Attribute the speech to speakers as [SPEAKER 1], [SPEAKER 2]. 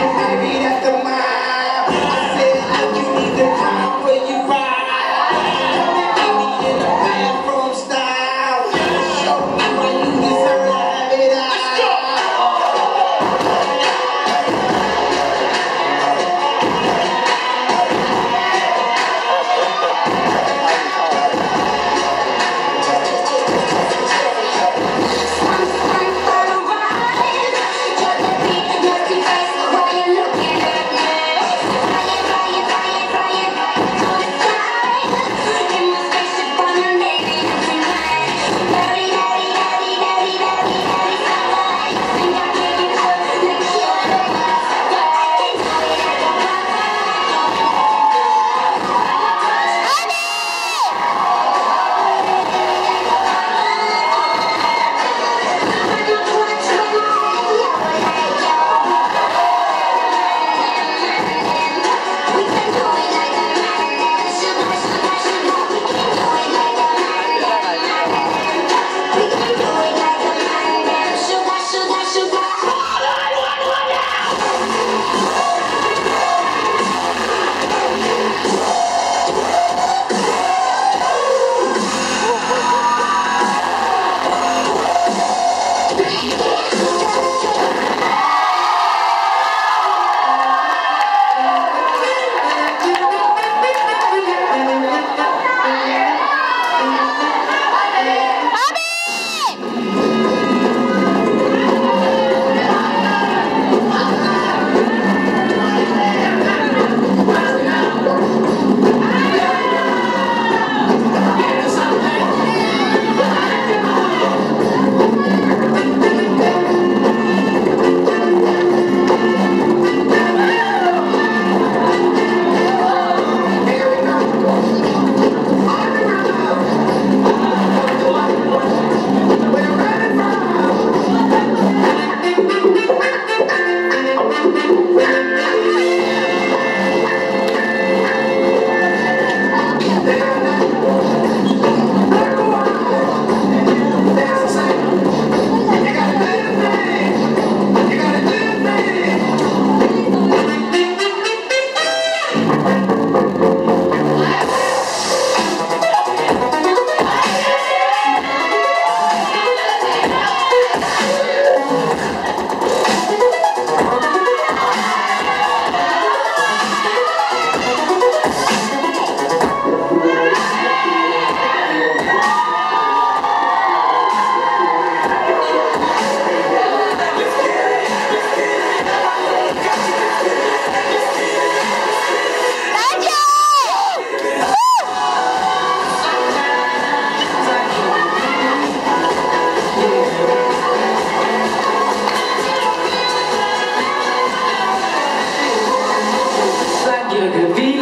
[SPEAKER 1] que servir a este
[SPEAKER 2] to the beat.